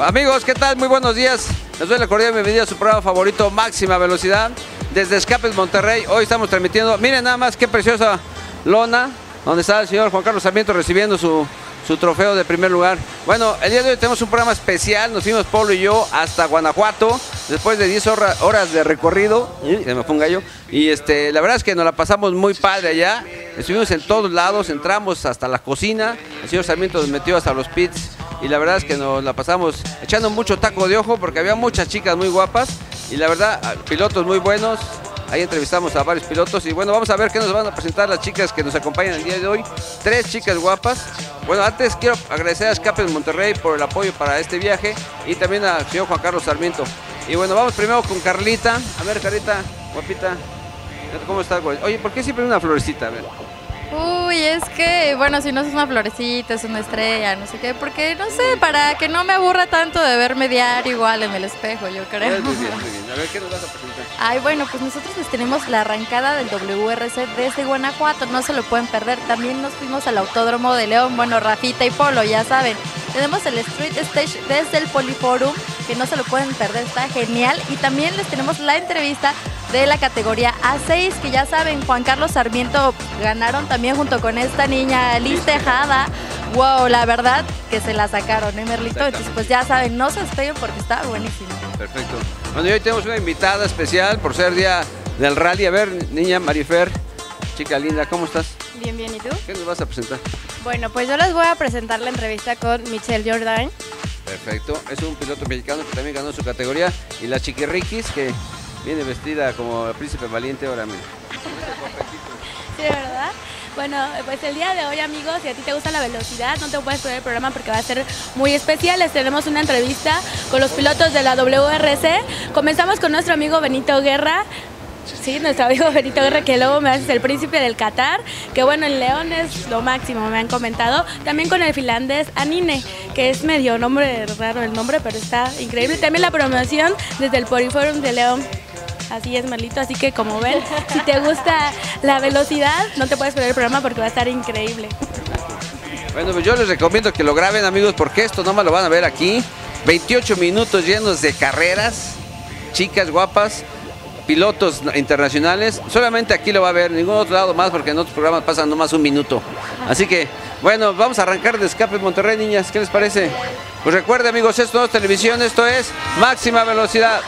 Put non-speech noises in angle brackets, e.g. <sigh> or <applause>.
Amigos, ¿qué tal? Muy buenos días. Les doy la cordial bienvenida a su programa favorito, Máxima Velocidad, desde Escapes Monterrey. Hoy estamos transmitiendo, miren nada más qué preciosa lona, donde está el señor Juan Carlos Sarmiento recibiendo su, su trofeo de primer lugar. Bueno, el día de hoy tenemos un programa especial, nos fuimos Pablo y yo hasta Guanajuato, después de 10 horas de recorrido, se me fue un gallo, y este, la verdad es que nos la pasamos muy padre allá, estuvimos en todos lados, entramos hasta la cocina, el señor Sarmiento nos metió hasta los pits, y la verdad es que nos la pasamos echando mucho taco de ojo porque había muchas chicas muy guapas y la verdad pilotos muy buenos. Ahí entrevistamos a varios pilotos y bueno, vamos a ver qué nos van a presentar las chicas que nos acompañan el día de hoy. Tres chicas guapas. Bueno, antes quiero agradecer a Escapes Monterrey por el apoyo para este viaje y también al señor Juan Carlos Sarmiento. Y bueno, vamos primero con Carlita. A ver, Carlita, guapita. ¿Cómo estás, güey? Oye, ¿por qué siempre una florecita? A ver. Uy, es que, bueno, si no es una florecita, es una estrella, no sé qué, porque, no sé, para que no me aburra tanto de verme diario igual en el espejo, yo creo. Muy bien, <laughs> muy bien. A ver, ¿qué nos vas a presentar? Ay, bueno, pues nosotros les tenemos la arrancada del WRC desde Guanajuato, no se lo pueden perder. También nos fuimos al Autódromo de León, bueno, Rafita y Polo, ya saben. Tenemos el Street Stage desde el Poliforum, que no se lo pueden perder, está genial. Y también les tenemos la entrevista de la categoría A6, que ya saben, Juan Carlos Sarmiento ganaron también junto con esta niña Liz Tejada. Wow, la verdad que se la sacaron, ¿eh, Merlito? Entonces, pues ya saben, no se despeguen porque está buenísimo. Perfecto. Bueno, y hoy tenemos una invitada especial por ser día del rally. A ver, niña Marifer, chica linda, ¿cómo estás? Bien, bien, ¿y tú? ¿Qué nos vas a presentar? Bueno, pues yo les voy a presentar la entrevista con Michelle Jordan. Perfecto. Es un piloto mexicano que también ganó su categoría. Y la chiquirriquis, que viene vestida como el príncipe valiente ahora mismo. Sí, ¿verdad? Bueno, pues el día de hoy, amigos, si a ti te gusta la velocidad, no te puedes perder el programa porque va a ser muy especial. Les tenemos una entrevista con los pilotos de la WRC. Comenzamos con nuestro amigo Benito Guerra. Sí, nuestro amigo Benito Guerra, que luego me hace el príncipe del Qatar, que bueno, en León es lo máximo, me han comentado. También con el finlandés Anine, que es medio nombre raro el nombre, pero está increíble. También la promoción desde el Poriforum de León. Así es, Marlito. Así que como ven, si te gusta la velocidad, no te puedes perder el programa porque va a estar increíble. Bueno, pues yo les recomiendo que lo graben, amigos, porque esto no me lo van a ver aquí. 28 minutos llenos de carreras, chicas guapas, pilotos internacionales. Solamente aquí lo va a ver, ningún otro lado más, porque en otros programas pasan nomás un minuto. Así que, bueno, vamos a arrancar de Escape Monterrey, niñas. ¿Qué les parece? Pues recuerden, amigos, esto no es televisión, esto es máxima velocidad.